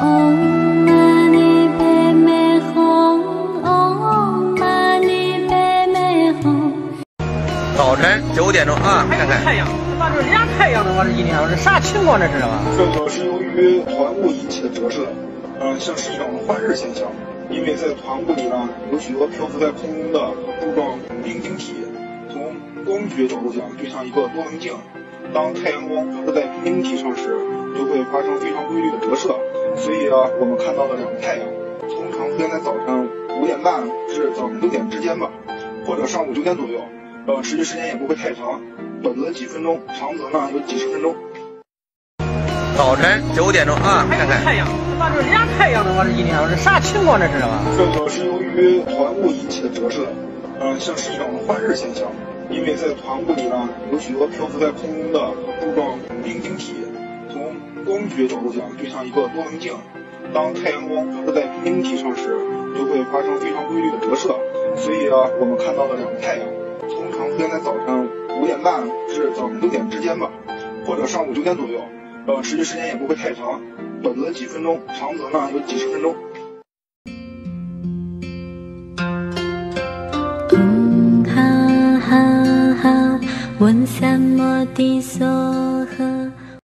早晨九点钟啊，看看太阳，他妈这俩太阳的话，这一天这啥情况这是吧？这个是由于团雾引起的折射，呃，像是一种幻日现象。因为在团雾里呢，有许多漂浮在空中的柱状冰晶体，从光学角度讲，就像一个多棱镜。当太阳光照射在冰晶体上时，就会发生非常规律的折射。所以啊，我们看到了两个太阳，通常出现在早上五点半至早晨六点之间吧，或者上午九点左右。呃，持续时间也不会太长，短则几分钟，长则呢有几十分钟。早晨九点钟啊，看看太阳，他妈这俩太阳的话，这一天这啥情况这是吧？这个是由于团雾引起的折射，呃，像是一种幻日现象。因为在团雾里呢，有许多漂浮在空中的柱状冰晶体，从光学角度讲，就像一个多棱镜。当太阳光折射在冰晶体上时，就会发生非常规律的折射。所以啊，我们看到了两个太阳，通常出现在早上五点半至早晨六点之间吧，或者上午九点左右。呃，持续时间也不会太长，短则几分钟，长则呢有几十分钟。哈哈哈，问什么的说？